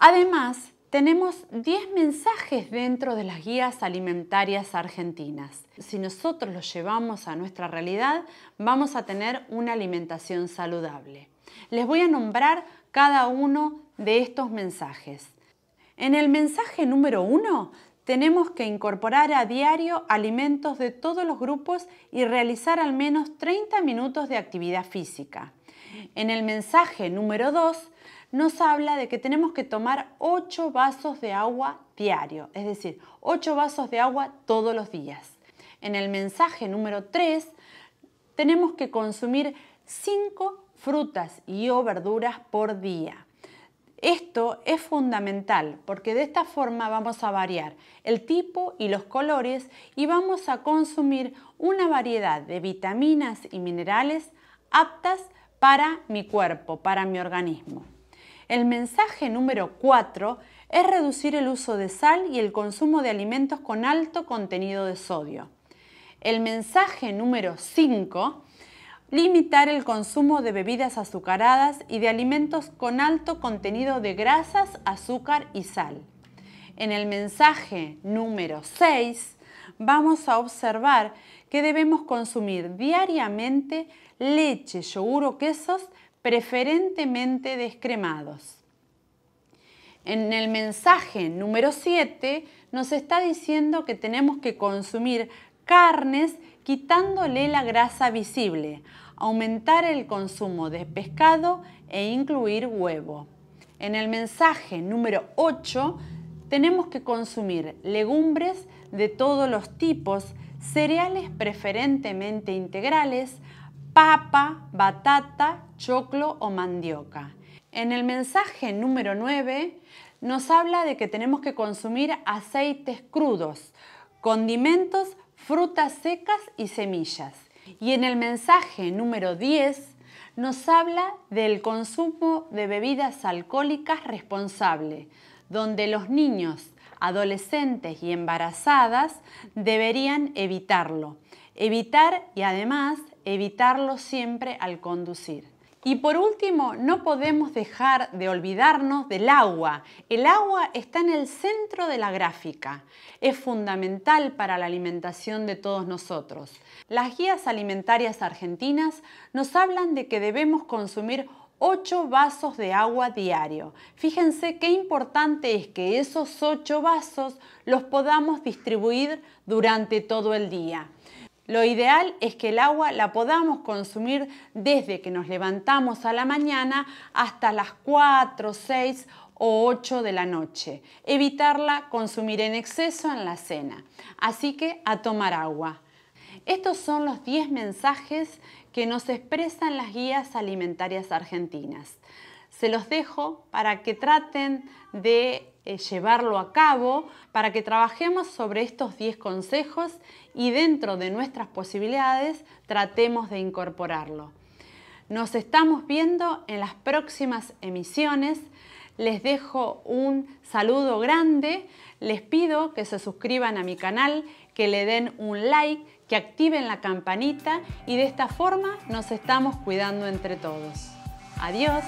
Además, tenemos 10 mensajes dentro de las guías alimentarias argentinas. Si nosotros los llevamos a nuestra realidad, vamos a tener una alimentación saludable. Les voy a nombrar cada uno de estos mensajes. En el mensaje número 1 tenemos que incorporar a diario alimentos de todos los grupos y realizar al menos 30 minutos de actividad física. En el mensaje número 2 nos habla de que tenemos que tomar 8 vasos de agua diario, es decir, 8 vasos de agua todos los días. En el mensaje número 3 tenemos que consumir 5 frutas y verduras por día. Esto es fundamental porque de esta forma vamos a variar el tipo y los colores y vamos a consumir una variedad de vitaminas y minerales aptas para mi cuerpo, para mi organismo. El mensaje número 4 es reducir el uso de sal y el consumo de alimentos con alto contenido de sodio. El mensaje número 5, limitar el consumo de bebidas azucaradas y de alimentos con alto contenido de grasas, azúcar y sal. En el mensaje número 6, vamos a observar que debemos consumir diariamente leche, yogur o quesos preferentemente descremados. En el mensaje número 7 nos está diciendo que tenemos que consumir carnes quitándole la grasa visible, aumentar el consumo de pescado e incluir huevo. En el mensaje número 8 tenemos que consumir legumbres de todos los tipos, cereales preferentemente integrales, papa, batata, choclo o mandioca. En el mensaje número 9 nos habla de que tenemos que consumir aceites crudos, condimentos, frutas secas y semillas. Y en el mensaje número 10 nos habla del consumo de bebidas alcohólicas responsable, donde los niños, adolescentes y embarazadas deberían evitarlo. Evitar y además evitarlo siempre al conducir. Y por último, no podemos dejar de olvidarnos del agua. El agua está en el centro de la gráfica. Es fundamental para la alimentación de todos nosotros. Las guías alimentarias argentinas nos hablan de que debemos consumir 8 vasos de agua diario. Fíjense qué importante es que esos 8 vasos los podamos distribuir durante todo el día. Lo ideal es que el agua la podamos consumir desde que nos levantamos a la mañana hasta las 4, 6 o 8 de la noche. Evitarla consumir en exceso en la cena. Así que a tomar agua. Estos son los 10 mensajes que nos expresan las guías alimentarias argentinas. Se los dejo para que traten de llevarlo a cabo para que trabajemos sobre estos 10 consejos y dentro de nuestras posibilidades tratemos de incorporarlo. Nos estamos viendo en las próximas emisiones. Les dejo un saludo grande. Les pido que se suscriban a mi canal, que le den un like, que activen la campanita y de esta forma nos estamos cuidando entre todos. Adiós.